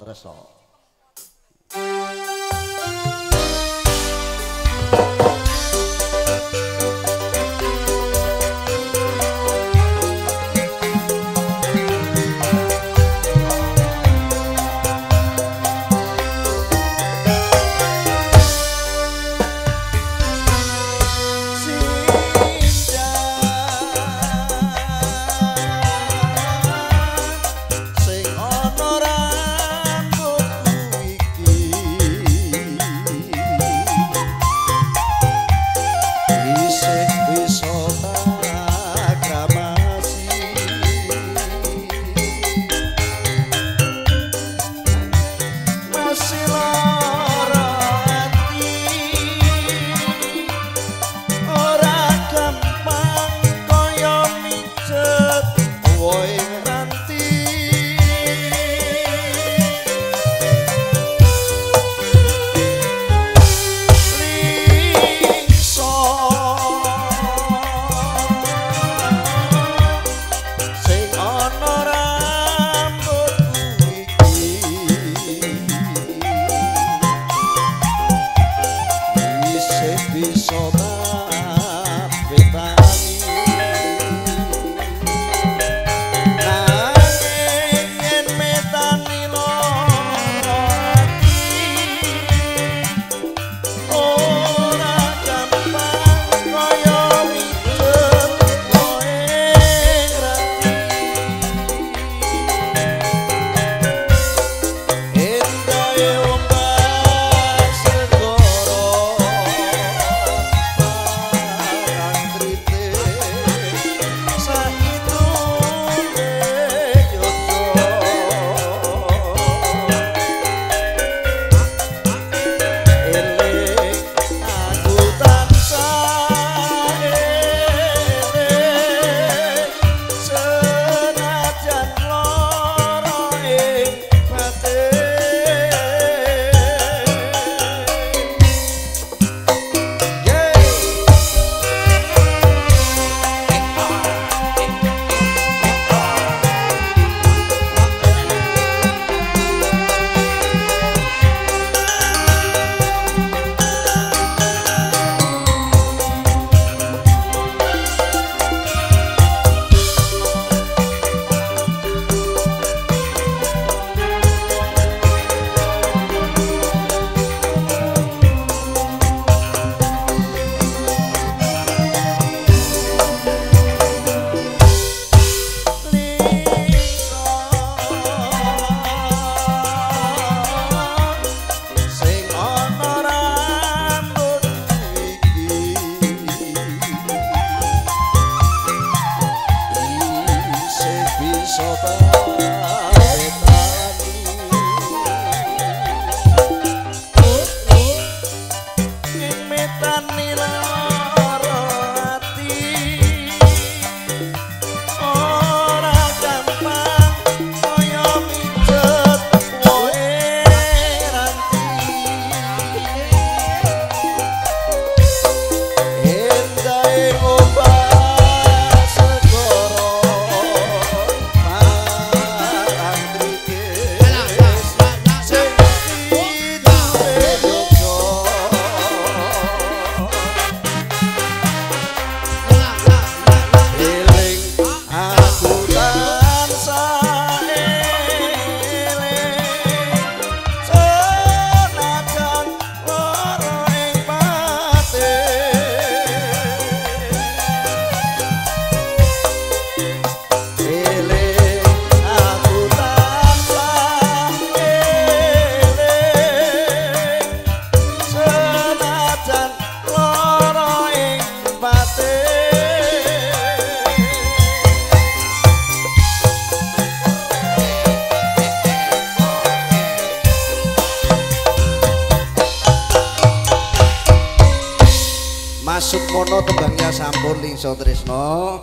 喝得少 voy. Tresno. Masuk mono tembangnya sampun Lingso Tresno.